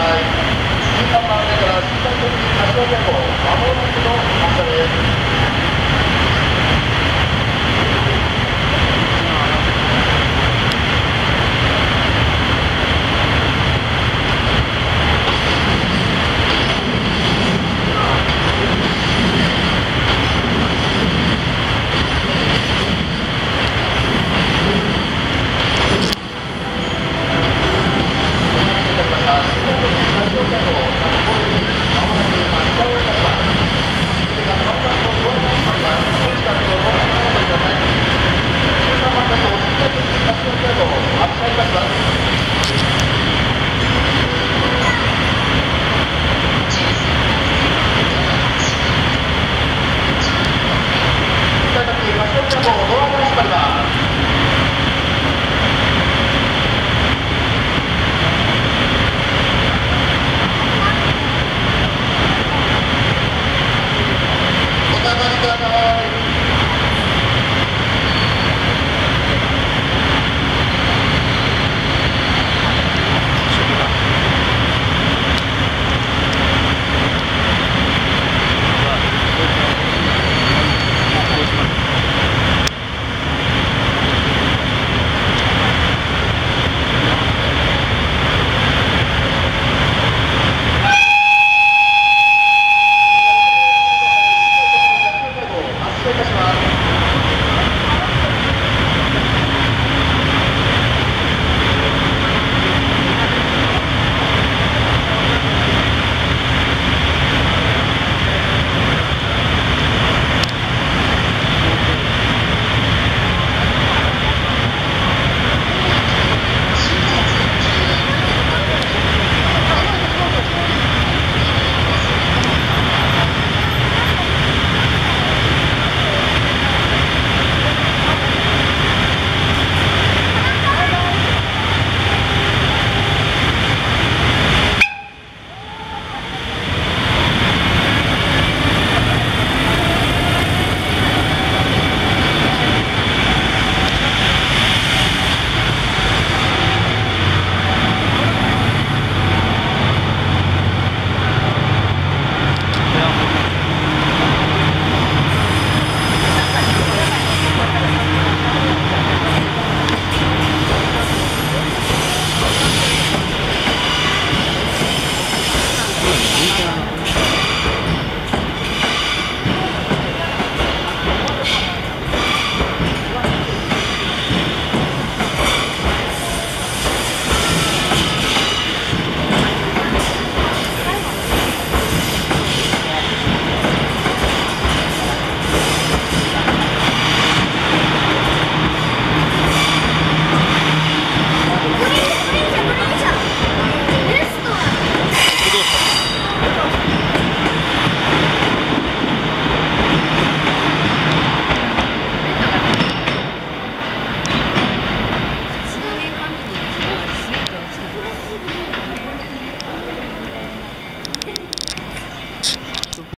side